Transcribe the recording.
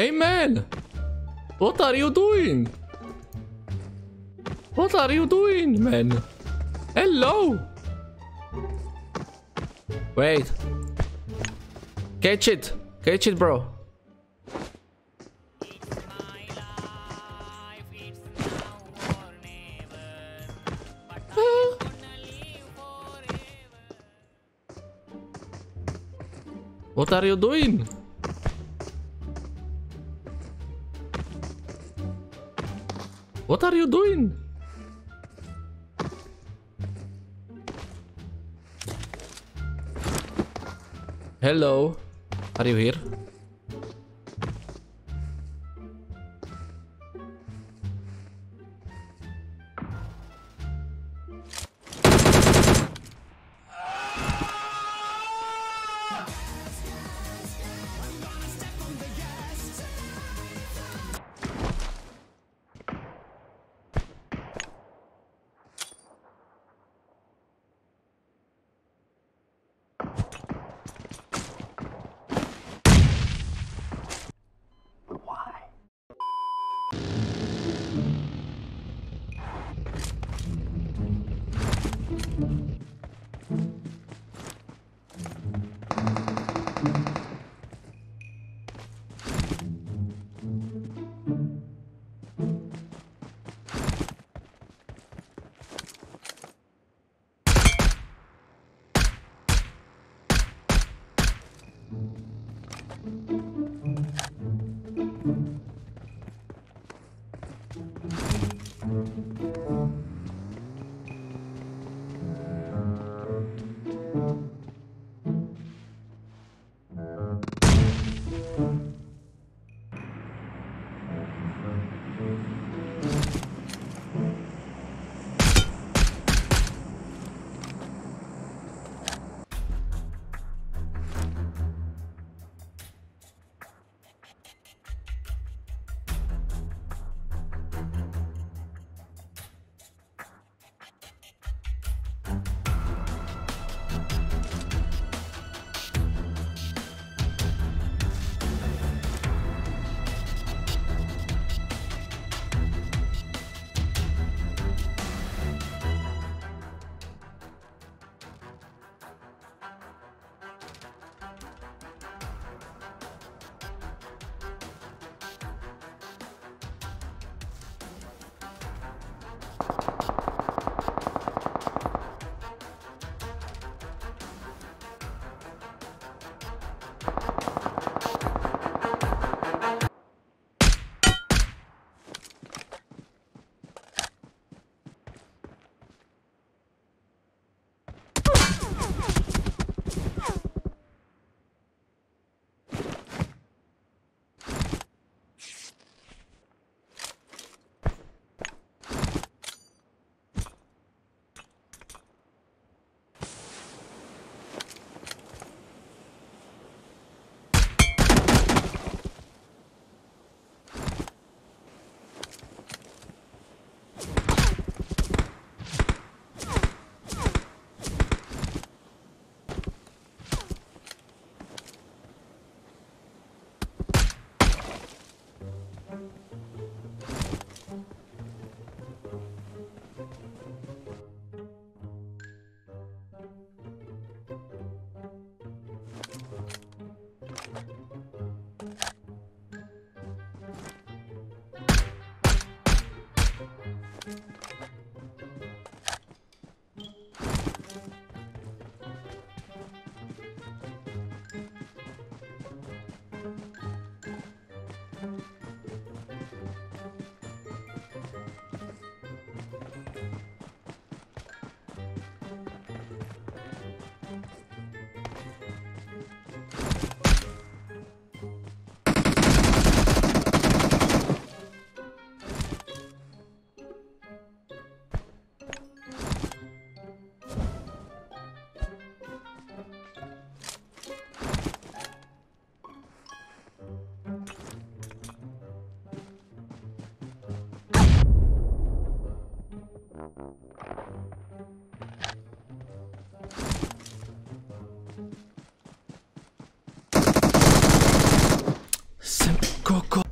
Hey man! What are you doing? What are you doing, man? Hello! Wait. Catch it! Catch it, bro. What are you doing? What are you doing? Hello. Are you here? Coco.